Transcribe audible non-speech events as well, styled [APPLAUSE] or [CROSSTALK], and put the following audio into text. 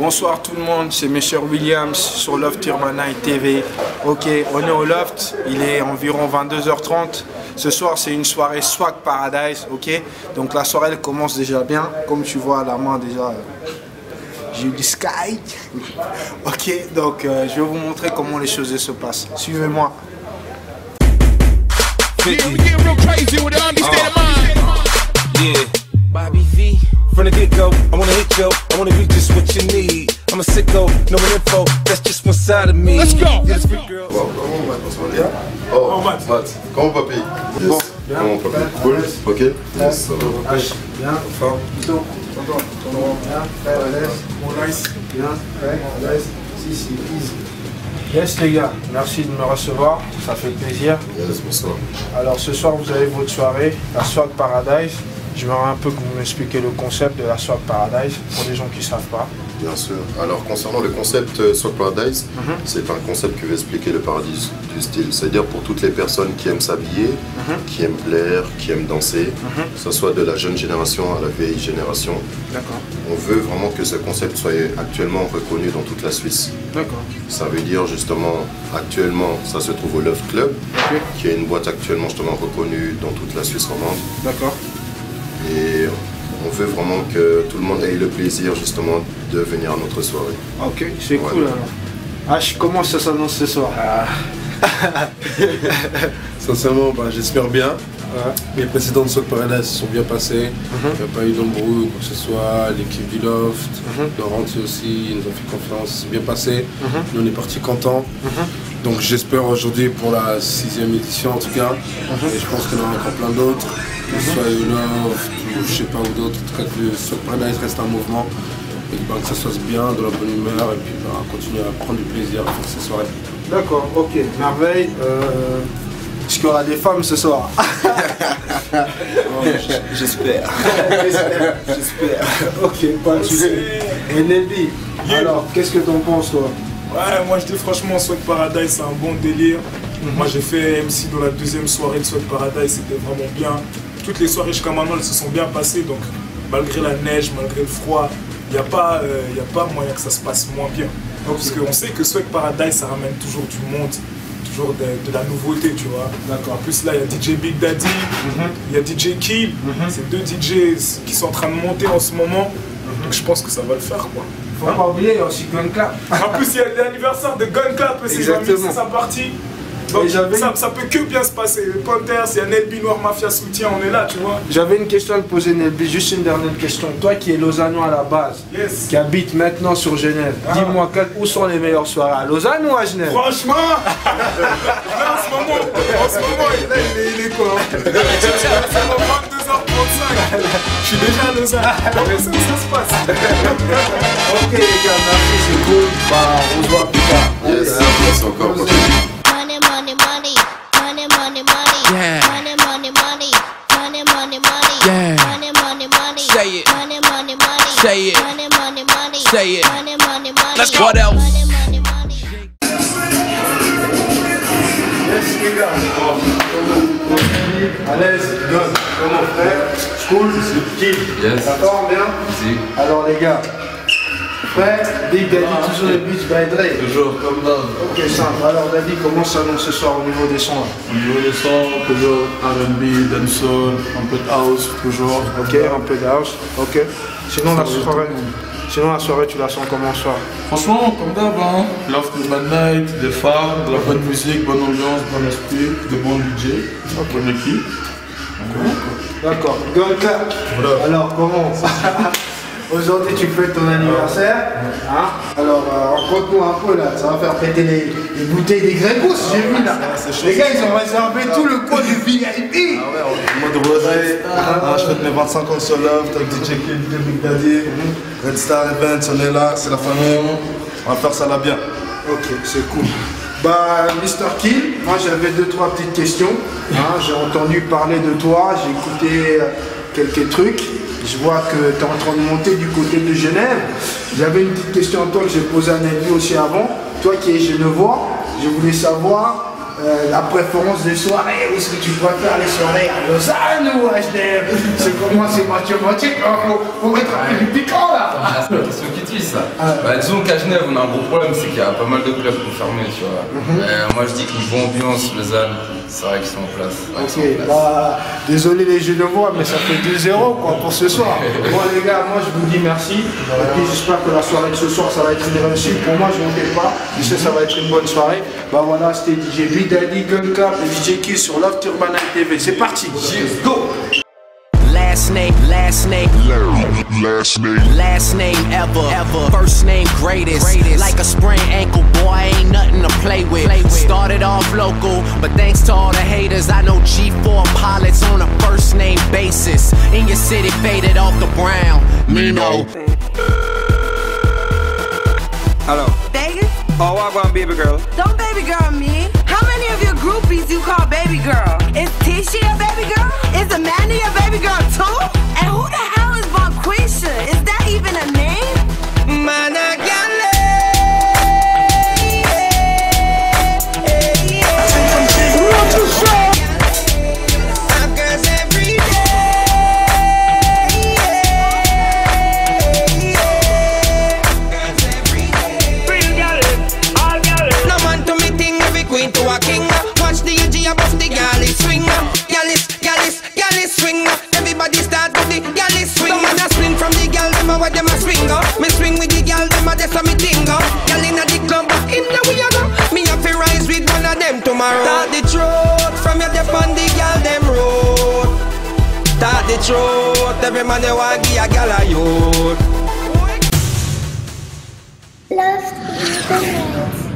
Bonsoir tout le monde, c'est Monsieur Williams sur Loft Urban Night TV. Ok, on est au Loft, il est environ 22h30. Ce soir c'est une soirée Swag Paradise, ok? Donc la soirée elle commence déjà bien, comme tu vois à la main déjà. euh, J'ai eu du sky. [LAUGHS] ok, donc euh, je vais vous montrer comment les choses se passent. Suivez-moi. Yeah, From the get go, I wanna hit yo. I wanna be just what you need. I'm a sicko, no info. That's just one side of me. Let's go. Freak girl. Bon, comment Matt On se voit bien Oh, Matt. Comment papy Yes. Bon, Comment papy Cool Ok Yes, ça va. H, bien, fort. Tonton, tonton, tonton, bien, frère, à l'aise. Bon, nice. Bien, frère, à l'aise. Si, si, easy. Yes les gars, merci de me recevoir, ça fait plaisir. Yes, bonsoir. Alors ce soir vous avez votre soirée, la Swag Paradise. J'aimerais un peu que vous m'expliquiez le concept de la Swag Paradise pour les gens qui ne savent pas. Bien sûr. Alors, concernant le concept euh, Sock Paradise, Mhm. c'est un concept qui veut expliquer le paradis du style. C'est-à-dire pour toutes les personnes qui aiment s'habiller, Mhm. qui aiment plaire, qui aiment danser, que ce soit de la jeune génération à la vieille génération. D'accord. On veut vraiment que ce concept soit actuellement reconnu dans toute la Suisse. D'accord. Ça veut dire justement, actuellement, ça se trouve au Love Club, qui est une boîte actuellement justement reconnue dans toute la Suisse romande. D'accord. Et on veut vraiment que tout le monde ait le plaisir justement de venir à notre soirée. Ok, c'est Ouais. cool alors. H, comment ça s'annonce ce soir [LAUGHS] Sincèrement, bah, j'espère bien. Les précédentes Sock Paradise se sont bien passées. Il n'y a pas eu d'embrouille ou quoi que ce soit. L'équipe du Loft, Laurent aussi, ils nous ont fait confiance. C'est bien passé. Nous, on est partis contents. Donc j'espère aujourd'hui pour la sixième édition en tout cas. Et je pense qu'il y en aura encore plein d'autres. Que ce soit Loft ou je sais pas où d'autres. En tout cas que le Sock Paradise reste un mouvement. Et bah, que ça se passe bien, de la bonne humeur. Et puis bah, continuer à prendre du plaisir faire ces soirées. D'accord, ok, merveille. Euh, Est-ce qu'il y aura des femmes ce soir? [LAUGHS] J'espère. J'espère. J'espère. Ok, pas de souci. Et Nelly, alors qu'est-ce que t'en penses toi? Ouais, moi je dis franchement, Swag Paradise c'est un bon délire. Moi j'ai fait MC dans la deuxième soirée de Swag Paradise, c'était vraiment bien. Toutes les soirées jusqu'à maintenant elles se sont bien passées, donc malgré la neige, malgré le froid, il n'y a, pas, euh, y a pas moyen que ça se passe moins bien. Parce qu'on sait que Swag Paradise ça ramène toujours du monde, toujours de, de la nouveauté, tu vois. D'accord. En plus là il y a DJ Big Daddy, il y a DJ Kill, c'est deux DJ qui sont en train de monter en ce moment. Donc je pense que ça va le faire quoi. Faut pas oublier, il y a aussi Gun Clap. En plus, il y a l'anniversaire de Gun Clap aussi, mixé sa partie. Donc ça, peut que bien se passer. Le Panthers, il y a Nelby Noir Mafia Soutien, on est là, tu vois. J'avais une question à te poser Nelly, juste une dernière question. Toi qui es Lausannois à la base, Yes. qui habite maintenant sur Genève, dis-moi quelles- où sont les meilleures soirées? À Lausanne ou à Genève? Franchement, [LAUGHS] là en ce moment, en ce moment, il est, il est, il est quoi? [LAUGHS] C'est 22h35. Je suis déjà à Lausanne. Donc c'est où ça se passe? Ok les gars, merci, c'est cool. Bah, on se voit plus tard. Yes, merci encore money, money, money, Yeah. money, money, money, money, money, money, Yeah. money, money, money, Say it. money, money, money, Say it. money, money, money, Say it. money, money, money, Let's go. What else? money, money, money. Yes les gars. À l'aise, gun. Comment frère Cool, kill. Yes. D'accord, bien Si. Alors les gars, frère, Big Daddy, toujours les beats by Dre. Toujours comme d'hab. Ok, simple. Alors Daddy, comment ça s'annonce ce soir au niveau des sons Au niveau des sons, toujours R&B, dancehall, un peu de house, toujours. Ok, un peu de house. Ok. Sinon la soirée, sinon la soirée, tu la sens comment ce soir Franchement, comme d'hab, hein, l'offre de Bad Night, des phares, de la bonne musique, bonne ambiance, bon esprit, de bons DJ, bonne équipe. D'accord. Clap. Alors comment [LAUGHS] Aujourd'hui tu fêtes ton anniversaire. Hein Alors euh, raconte-nous un peu là, ça va faire péter les, les bouteilles des Grégos, j'ai vu là. Les gars ils ont réservé tout le coin du VIP. En mode rosé, ah, je fête mes 25 ans sur Loft avec DJ Kill, DJ Big Daddy, Red Star Events, on est là, c'est la famille, on va faire ça là bien. Ok, c'est cool. Bah, Mr. Kill, moi j'avais deux, trois petites questions. Hein, j'ai entendu parler de toi, j'ai écouté euh, quelques trucs. Je vois que tu es en train de monter du côté de Genève. J'avais une petite question à toi que j'ai posée à Nelly aussi avant. Toi qui es genevois, je voulais savoir euh, la préférence des soirées, où est-ce que tu préfères les soirées à Lausanne ou à HDM C'est comment c'est moitié-moitié faut, faut mettre un peu du piquant là Ah, c'est une question qui twist ça? Bah, disons qu'à Genève, on a un gros problème, c'est qu'il y a pas mal de clubs confirmés, tu vois. Mais moi je dis que niveau ambiance, Lausanne, c'est vrai qu'ils sont en place. En Ok, place. bah, désolé les jeux de voix, mais ça fait 2-0 quoi pour ce soir. [LAUGHS] Bon les gars, moi je vous dis merci. J'espère que la soirée de ce soir ça va être une réussite. Pour moi je ne sais pas, je sais que ça va être une bonne soirée. Bah voilà, c'était DJ Bidali, Gun Club et DJ Kill sur Love Turban Night TV. C'est parti, go Last name, last name, Larry. last name, last name ever, ever. First name greatest, like a sprained ankle, boy, ain't nothing to play with. Started off local, but thanks to all the haters, I know G4 pilots on a first name basis. In your city, faded off the brown. Nino. Hello. Vegas? Oh, I want baby girl. Don't baby girl me. Of your groupies you call baby girl? Is Tisha a baby girl? Is Amanda a baby girl too? And who the hell is Bonquisha? Is that even a name? Gal, them a swing. uh. Me swing with the gal, them a that's a me thing. uh. Gal inna the club, in the we a go. Me have to rise with one of them tomorrow. Start the truth from your dep on the gal them road. Start the truth, every man they want give a gal a youth. Love the night.